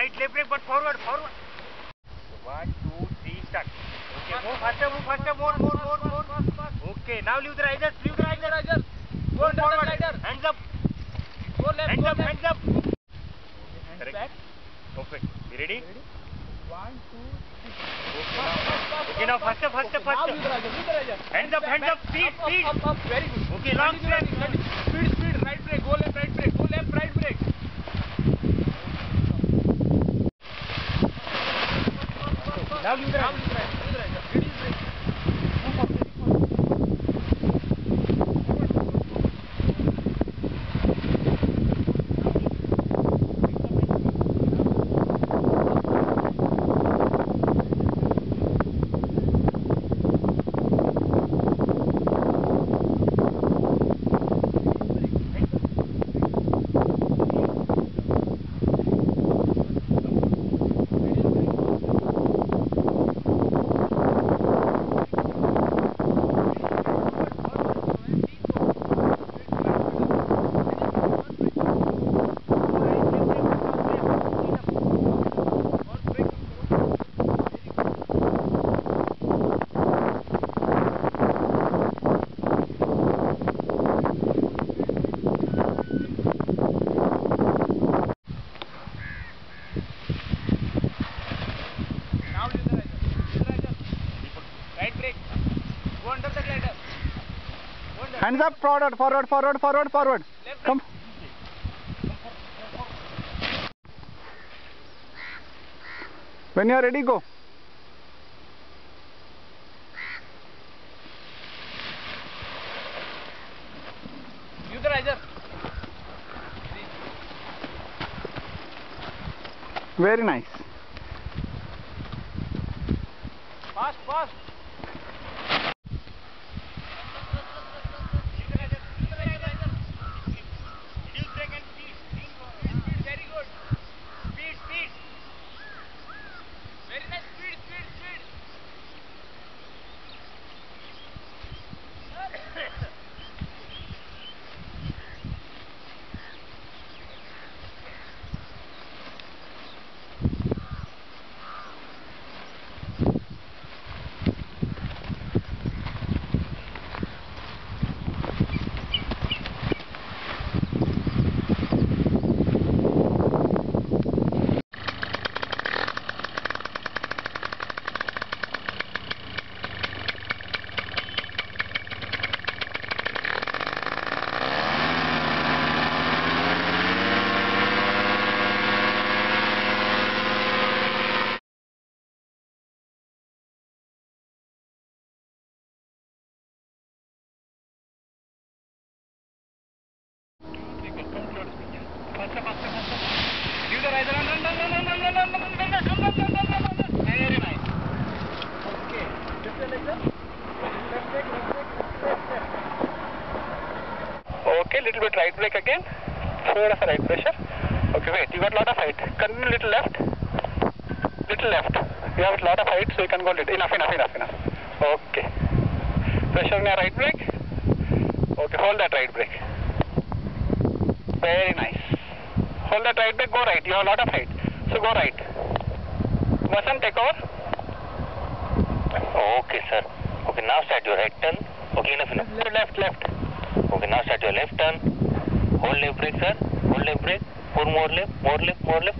right, left brake, but forward, forward. One, two, three, start. Okay, move faster, move faster, more, more, more, more. Okay, now leave the risers, leave the risers. Rider. Go Move under the forward. glider. Hands up, Go left. hands go up, left. hands up. Hands Correct. back. Perfect. You ready? Ready? One, two, three. Okay, Fast, now, fast, fast, okay, now fast, faster, fast. faster, Okay, Now faster. leave the rider. Leave the rider. Hands up, hands back. up, speed, up, speed. Up, up, up. Very good. Okay, long Continue Danke. Brake. Go under the glider. Go under. Hands up, forward, forward, forward, forward, forward. Left Come. When you are ready, go. Use the riser. Very nice. Fast, fast. Okay, little bit right brake again. Third of right pressure. Okay, wait, you got a lot of height. Continue little left. Little left. You have a lot of height, so you can go little. Enough, enough, enough, enough. Okay. Pressure on your right brake. Okay, hold that right brake. Very nice. Hold that right brake, go right. You have a lot of height. So go right. Vasant, take over. Okay, sir. Okay, now start your right turn. Okay, enough, enough. Left, left. Okay, now start your left turn. Hold left brake, sir. Hold left brake. Four more left, more left, more left.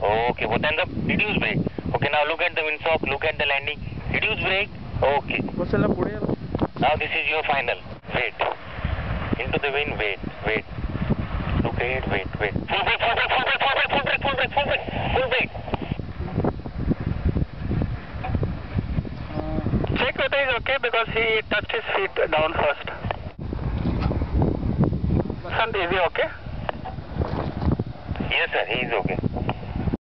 Okay, both hands up. Reduce brake. Okay, now look at the windsock, look at the landing. Reduce brake. Okay. Now this is your final. Wait. Into the wind, wait, wait. Look it, wait, wait. Full brake, full brake, full brake, full brake, full brake, full brake. Check whether he's okay because he touched his feet down first. Vasant, is he okay? Yes, sir, he is okay.